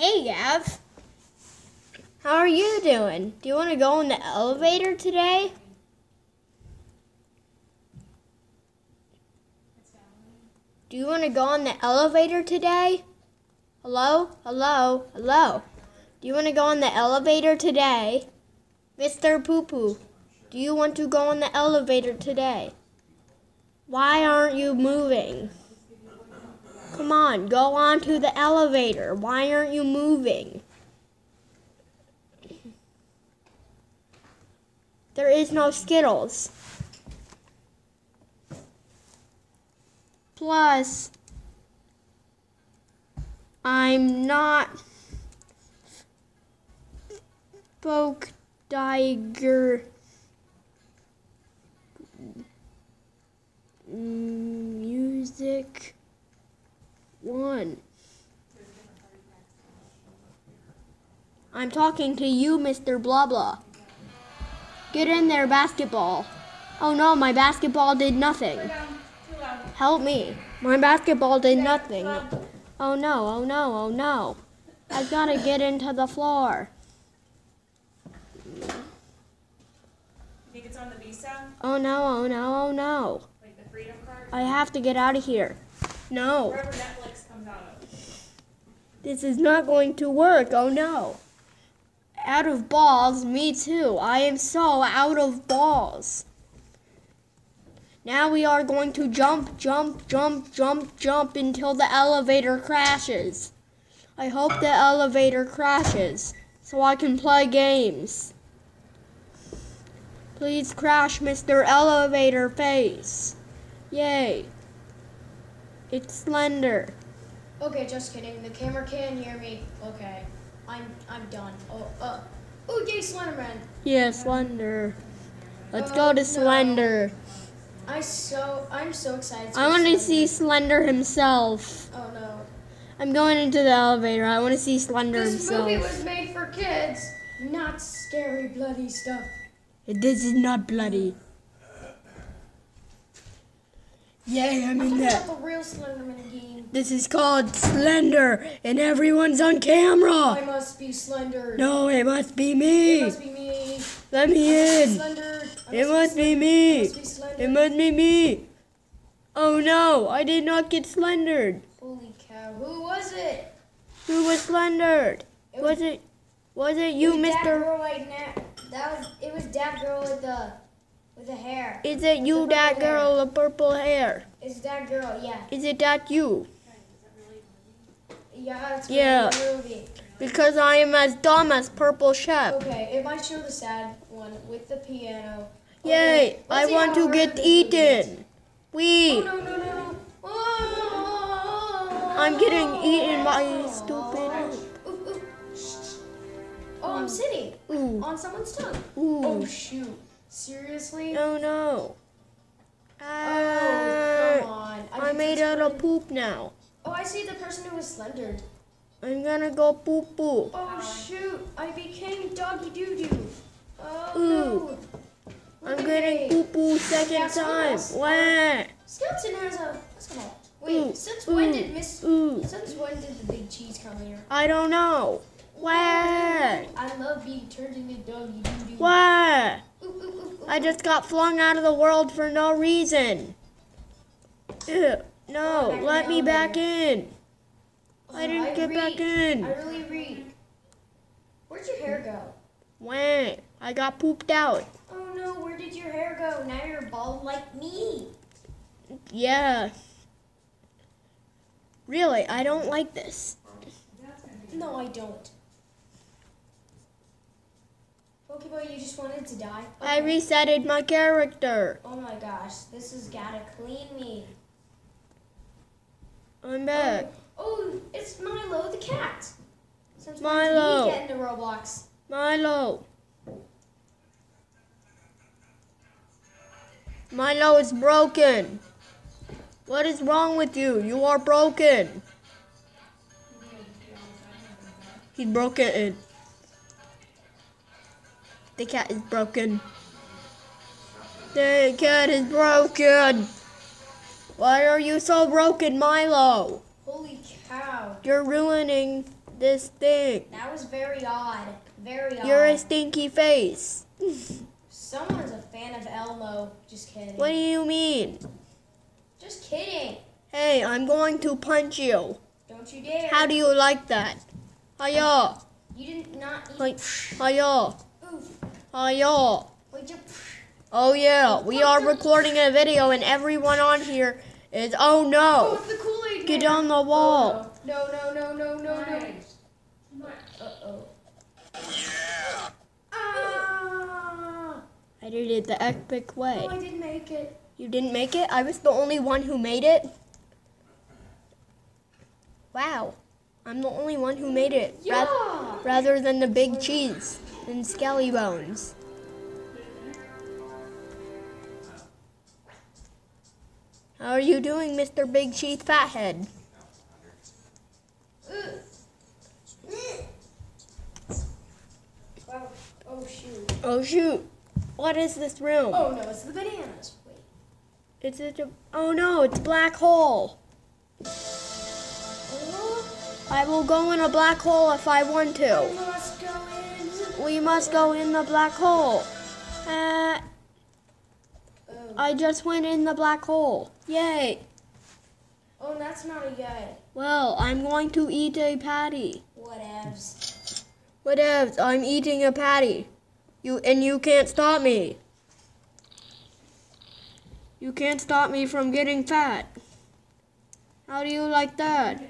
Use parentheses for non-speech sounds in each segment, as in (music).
Hey, Gav. How are you doing? Do you want to go in the elevator today? Do you want to go on the elevator today? Hello? Hello? Hello? Do you want to go on the elevator today? Mr. Poo Poo, do you want to go on the elevator today? Why aren't you moving? Come on, go on to the elevator. Why aren't you moving? There is no Skittles. Plus, I'm not folk Tiger mm, Music One. I'm talking to you, Mr. Blah Blah. Get in there, basketball. Oh no, my basketball did nothing. Help me. My basketball did nothing. Oh no, oh no, oh no. I've got to get into the floor. Think it's on the visa? Oh no, oh no, oh no. Like the freedom card? I have to get out of here. No, Wherever Netflix comes out of. This is not going to work. Oh no. Out of balls, me too. I am so out of balls. Now we are going to jump, jump, jump, jump, jump until the elevator crashes. I hope the elevator crashes so I can play games. Please crash, Mr. Elevator Face. Yay. It's Slender. Okay, just kidding. The camera can hear me. Okay, I'm I'm done. Oh, uh, oh, yay, Slenderman! Yeah, Slender. Let's Oh, go to no. Slender. I so I'm so excited. I want to see Slender himself. Oh no! I'm going into the elevator. I want to see Slender This himself. movie was made for kids, not scary, bloody stuff. This is not bloody. Yay, I'm in there. the real Slenderman game. This is called Slender, and everyone's on camera. I must be Slender. No, it must be It me. must be me. Let me in. Slender. It must be me. must be Slender. It must be me. Oh no, I did not get slendered. Holy cow! Who was it? Who was slendered? It Was it was it you, it was That Mr. girl right now. That was. It was that girl with the, with the hair. Is it you, that hair. girl with purple hair? It's that girl. Yeah. Is it that you? Yeah. It's Yeah. Movie. Because I am as dumb as Purple Chef. Okay, it might show the sad one with the piano. Yay! Okay, I want to get eaten. Oh We. no no no! Oh, I'm getting eaten by stupid. Ooh, ooh. Oh, I'm mm. sitting Ooh. on someone's tongue. Oh shoot! Seriously? Oh no. Oh, Ah, come on! I just made out of poop now. Oh, I see the person who was slendered. I'm gonna go poop poop. Oh shoot! I became doggy doo doo. Oh Ooh. no! I'm Wait. getting poo poo second Yeah, time. else. Wah. Skeleton has a basketball. Wait, Ooh, since ooh, when did Miss? Ooh. Since when did the big cheese come here? I don't know. Wah. I love being turned into doggy doo doo. Wah. I just got flung out of the world for no reason. Ew. No, in let me back in. I didn't get back in. I really read. Where'd your hair go? Wah. I got pooped out. Oh no, where did your hair go? Now you're bald like me. Yeah. Really, I don't like this. No, I don't. Pokeball, you just wanted to die? I resetted my character. Oh my gosh, this has gotta clean me. I'm oh, back. Oh, it's Milo the cat. Since when Milo. he get into Roblox? Milo. Milo is broken. What is wrong with you? You are broken. He He's broken. The cat is broken. The cat is broken. Why are you so broken, Milo? Holy cow. You're ruining this thing. That was very odd. Very odd. You're a stinky face. (laughs) Someone's a fan of Elmo. Just kidding. What do you mean? Just kidding. Hey, I'm going to punch you. Don't you dare. How do you like that? Hiya, You did not eat. like, hiya, Wait, you. Oh yeah, we are recording a video and everyone on here is, oh Oh, no, it's the Kool-Aid get on the wall. No, no, no, no, no, no. Uh-oh. Ah! I did it the epic way. Oh, I didn't make it. You didn't make it? I was the only one who made it? Wow, I'm the only one who made it. Yeah. Rath- rather than the big cheese and skelly bones. How are you doing, Mr. Big Cheese Fathead? Oh, oh shoot. Oh shoot, what is this room? Oh no, it's the bananas. Wait. It's a, oh no, it's black hole. Oh, I will go in a black hole if I want to. Oh, must go in. We must go in the black hole. Uh, I just went in the black hole. Yay. oh that's not a yay. Well, I'm going to eat a patty. Whatevs. Whatevs, I'm eating a patty. You and you can't stop me. You can't stop me from getting fat. How do you like that?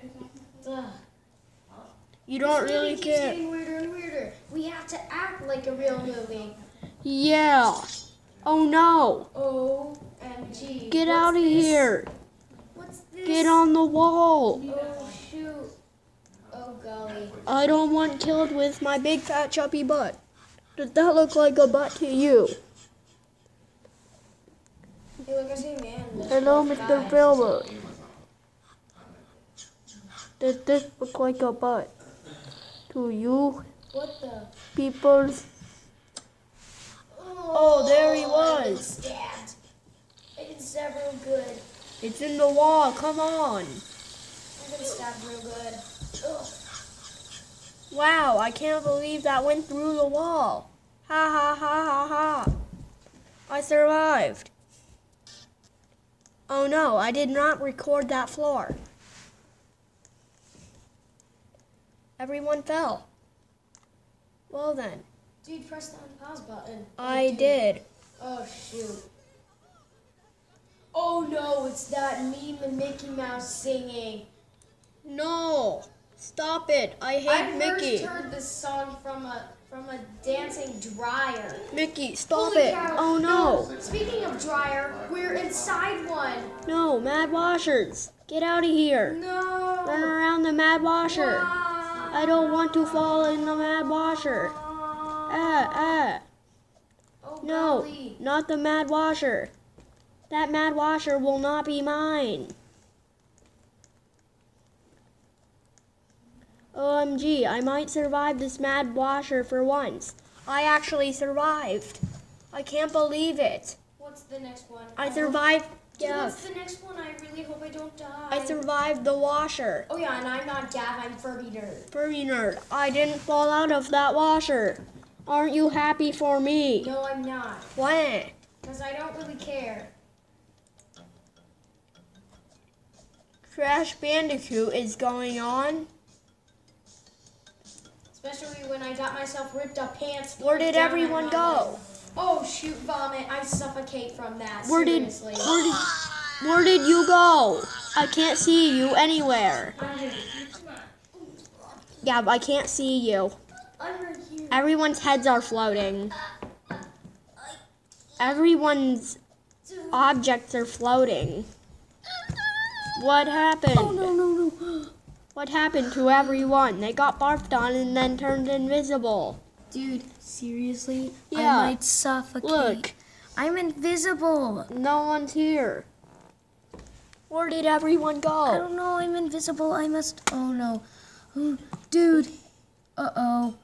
You don't This really care. getting weirder and weirder. We have to act like a real movie. Yeah. Oh no. OMG. Get What's out of this? here. What's this? Get on the wall. Oh shoot. Oh golly. I don't want killed with my big fat chubby butt. Does that look like a butt to you? Hey, look, I see man. Hello, Mr. Filbert. Does this look like a butt to you What the? people? Oh, there he I've was. Stabbed. I real good. It's in the wall. Come on. I've been stabbed real good. Ugh. Wow, I can't believe that went through the wall. Ha ha ha ha ha. I survived. Oh no, I did not record that floor. Everyone fell. Well then, Dude, press the unpause button. I Dude. did. Oh shoot. Oh no, it's that meme of Mickey Mouse singing. No, stop it. I hate Mickey! I Mickey. first heard this song from a from a dancing dryer. Mickey, stop Holy it. cow. Oh no. Speaking of dryer, we're inside one. No, Mad Washers. Get out of here. No. Run around the Mad Washer. I don't want to fall in the Mad Washer. Ah, ah. Oh, No, golly. not the Mad Washer. That Mad Washer will not be mine. OMG, I might survive this Mad Washer for once. I actually survived. I can't believe it. What's the next one? I survived What's death. the next one? I really hope I don't die. I survived the washer. Oh yeah, and I'm not Gav. I'm Furby Nerd. Furry nerd, I didn't fall out of that washer. Aren't you happy for me? No, I'm not, When? cause I don't really care. Crash Bandicoot is going on. Especially when I got myself ripped up pants. Where did everyone go? Oh shoot, vomit! I suffocate from that. Where did where did where did you go? I can't see you anywhere. Yeah, I can't see you. I'm right here. Everyone's heads are floating. Everyone's objects are floating. What happened? Oh no no no! What happened to everyone? They got barfed on and then turned invisible. Dude, seriously? Yeah. I might suffocate. Look, I'm invisible. no one's here. Where did everyone go? I don't know. I'm invisible. I must. Oh no, dude. Uh oh.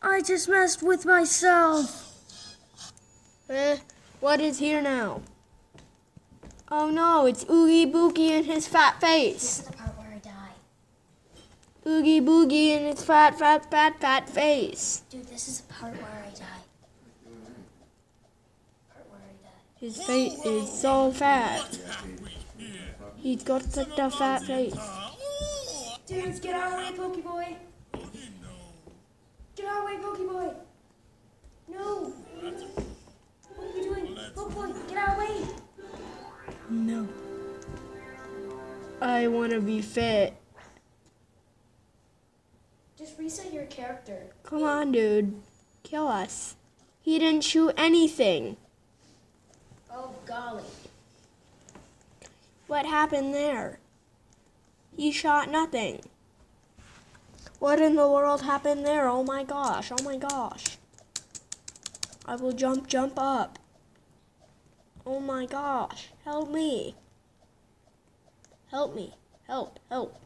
I just messed with myself. Eh, what is here now? Oh no, it's Oogie Boogie and his fat face. is the part where I die. Oogie boogie in its fat, fat, fat, fat face. Dude, this is the part where I die. Part where I die. His face is so fat. He's got such a fat face. Dudes, get out of the way, Pokeboy! Get out of the way, Pokeboy! No! What are you doing? Pokeboy, get out of the way! No. I want to be fit. Just reset your character. Come on, dude. Kill us. He didn't shoot anything. Oh, golly. What happened there? He shot nothing. What in the world happened there? Oh my gosh, oh my gosh. I will jump, jump up. Oh my gosh, help me. Help me, help, help.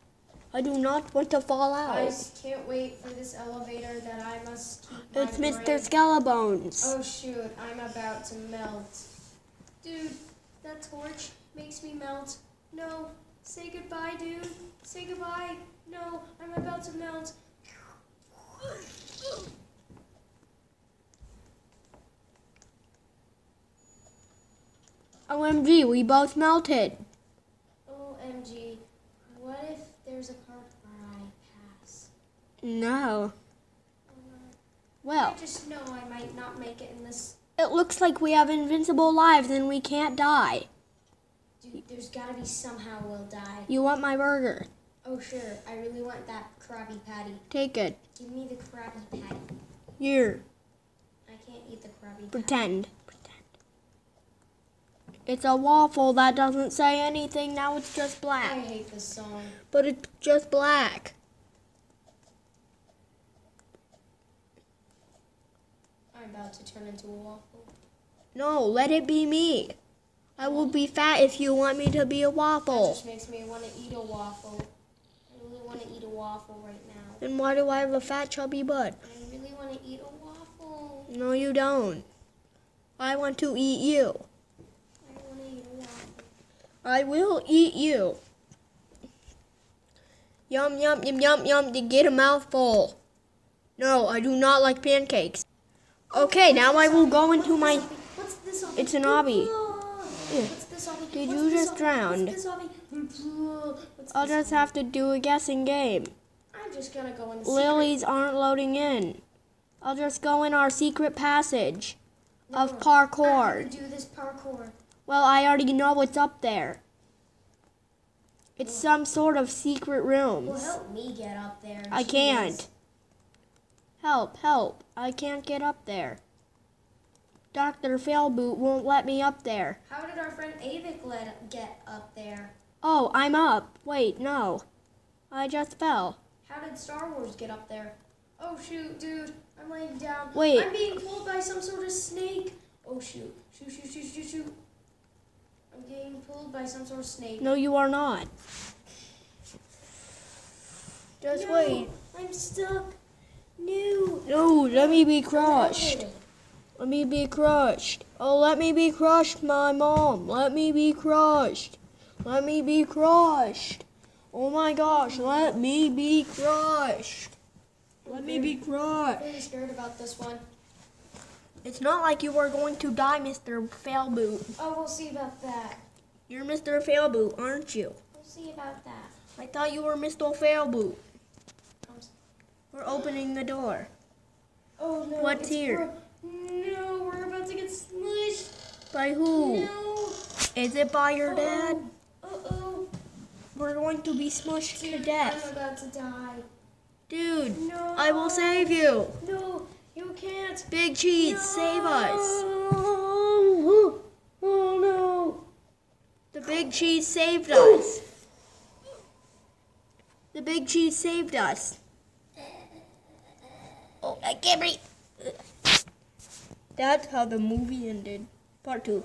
I do not want to fall out. I can't wait for this elevator that I must keep It's Mr. brain-. Oh shoot, I'm about to melt. Dude, that torch makes me melt. No, say goodbye, dude. Say goodbye. No, I'm about to melt. OMG, we both melted. OMG, what if there's a part where I pass? No. Oh. Well, I just know I might not make it in this. it looks like we have invincible lives and we can't die. Dude, there's gotta be somehow we'll die. You want my burger? Oh sure, I really want that Krabby Patty. Take it. Give me the Krabby Patty. Here. I can't eat the Krabby Patty. Pretend. It's a waffle that doesn't say anything. Now it's just black. I hate this song. But it's just black. I'm about to turn into a waffle. No, let it be me. I will be fat if you want me to be a That waffle. just makes me want to eat a waffle. I really want to eat a waffle right now. Then why do I have a fat chubby butt? I really want to eat a waffle. No, you don't. I want to eat you. I want to eat a waffle. I will eat you. Yum, yum, yum, yum, yum, to get a mouthful. No, I do not like pancakes. Okay, now I will go into my. What's this obby? It's an obby. What's this obby? Did you just obby? drowned? What's this obby? What's I'll just have to do a guessing game. I'm just gonna go in the Lilies aren't loading in. I'll just go in our secret passage of No, I do this parkour. Well, I already know what's up there. It's some sort of secret room. Well, help me get up there. I Jeez. can't. Help, help. I can't get up there. Dr. Failboot won't let me up there. How did our friend Avik let get up there? Oh, I'm up. Wait, no. I just fell. How did Star Wars get up there? Oh shoot, dude, I'm laying down. Wait. I'm being pulled by some sort of snake. Oh shoot, shoot, shoot, shoot, shoot, shoot. I'm getting pulled by some sort of snake. No, you are not. Just No, wait. I'm stuck. No. No, let me be crushed. Let me be crushed. Oh, let me be crushed, my mom. Let me be crushed. Let me be crushed. Oh my gosh, let me be crushed. Let me be crushed. I'm really scared about this one. It's not like you are going to die, Mr. Failboot. Oh, we'll see about that. You're Mr. Failboot, aren't you? We'll see about that. I thought you were Mr. Failboot. We're opening the door. Oh no. What's here? No, we're about to get smushed. By who? No. Is it by your dad? Uh oh. We're going to be smushed to Dude, death. I'm about to die. Dude, No. I will save you. No, can't. Big Cheese, save us. Oh, oh no. The Big Cheese saved us. The Big Cheese saved us. Oh, I can't breathe. That's how the movie ended. Part two.